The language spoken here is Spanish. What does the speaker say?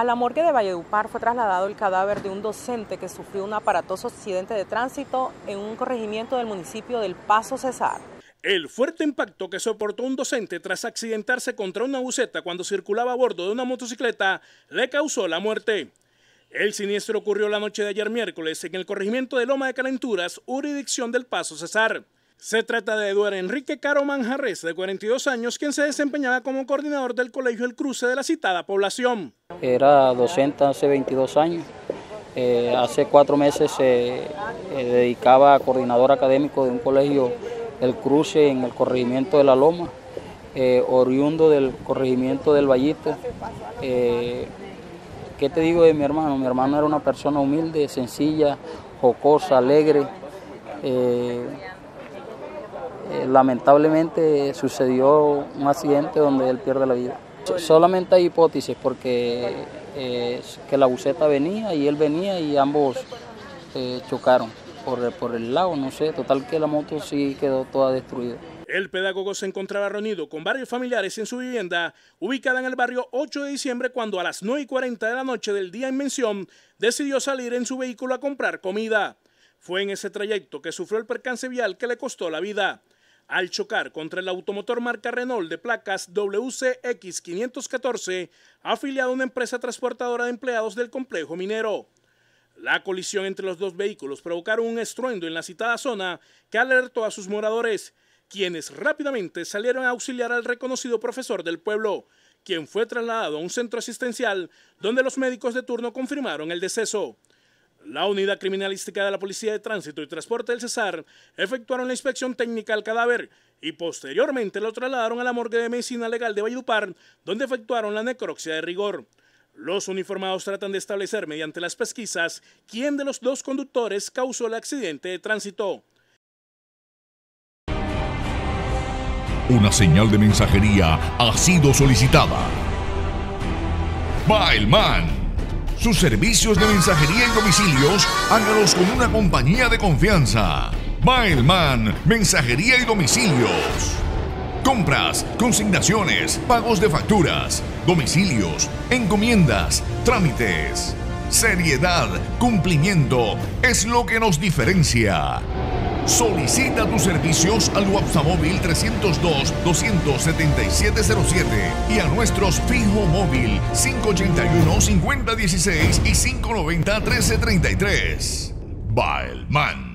A la morgue de Valledupar fue trasladado el cadáver de un docente que sufrió un aparatoso accidente de tránsito en un corregimiento del municipio del Paso Cesar. El fuerte impacto que soportó un docente tras accidentarse contra una buceta cuando circulaba a bordo de una motocicleta le causó la muerte. El siniestro ocurrió la noche de ayer miércoles en el corregimiento de Loma de Calenturas, jurisdicción del Paso Cesar. Se trata de Eduardo Enrique Caro Manjarres, de 42 años, quien se desempeñaba como coordinador del Colegio El Cruce de la citada población. Era docente hace 22 años. Eh, hace cuatro meses se dedicaba a coordinador académico de un colegio El Cruce en el corregimiento de La Loma, eh, oriundo del corregimiento del Vallito. Eh, ¿Qué te digo de mi hermano? Mi hermano era una persona humilde, sencilla, jocosa, alegre. Eh, lamentablemente sucedió un accidente donde él pierde la vida. Solamente hay hipótesis porque eh, que la buceta venía y él venía y ambos eh, chocaron por, por el lago, no sé, total que la moto sí quedó toda destruida. El pedagogo se encontraba reunido con varios familiares en su vivienda, ubicada en el barrio 8 de diciembre, cuando a las 9 y 40 de la noche del día en mención decidió salir en su vehículo a comprar comida. Fue en ese trayecto que sufrió el percance vial que le costó la vida al chocar contra el automotor marca Renault de placas WCX514, afiliado a una empresa transportadora de empleados del complejo minero. La colisión entre los dos vehículos provocaron un estruendo en la citada zona que alertó a sus moradores, quienes rápidamente salieron a auxiliar al reconocido profesor del pueblo, quien fue trasladado a un centro asistencial donde los médicos de turno confirmaron el deceso. La unidad criminalística de la Policía de Tránsito y Transporte del Cesar efectuaron la inspección técnica al cadáver y posteriormente lo trasladaron a la morgue de medicina legal de Valledupar, donde efectuaron la necropsia de rigor. Los uniformados tratan de establecer mediante las pesquisas quién de los dos conductores causó el accidente de tránsito. Una señal de mensajería ha sido solicitada. Bailman sus servicios de mensajería y domicilios, hágalos con una compañía de confianza. Mailman, mensajería y domicilios. Compras, consignaciones, pagos de facturas, domicilios, encomiendas, trámites. Seriedad, cumplimiento es lo que nos diferencia. Solicita tus servicios al WhatsApp móvil 302-27707 y a nuestros fijo móvil 581-5016 y 590-1333. Bailman.